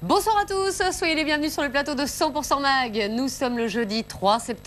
Bonsoir à tous, soyez les bienvenus sur le plateau de 100% Mag. Nous sommes le jeudi 3 septembre.